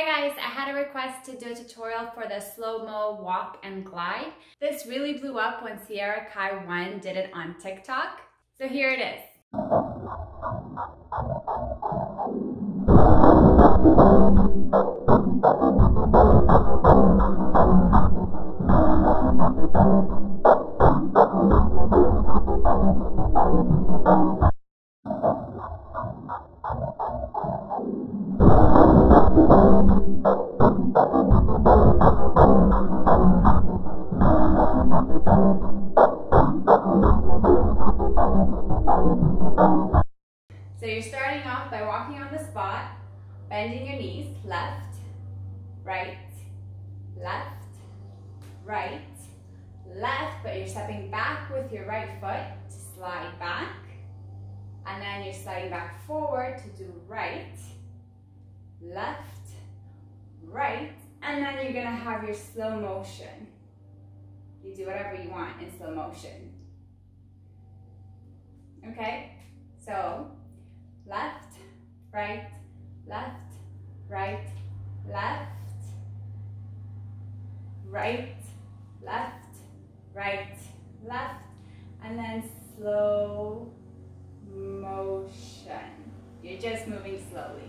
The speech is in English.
Hi guys, I had a request to do a tutorial for the slow-mo walk and glide. This really blew up when Sierra Kai 1 did it on TikTok. So here it is. So you're starting off by walking on the spot, bending your knees, left, right, left, right, left, but you're stepping back with your right foot to slide back, and then you're sliding back forward to do right, left, right, and then you're gonna have your slow motion. You do whatever you want in slow motion. Okay? So, left, right, left, right, left, right, left, right, left, and then slow motion. You're just moving slowly.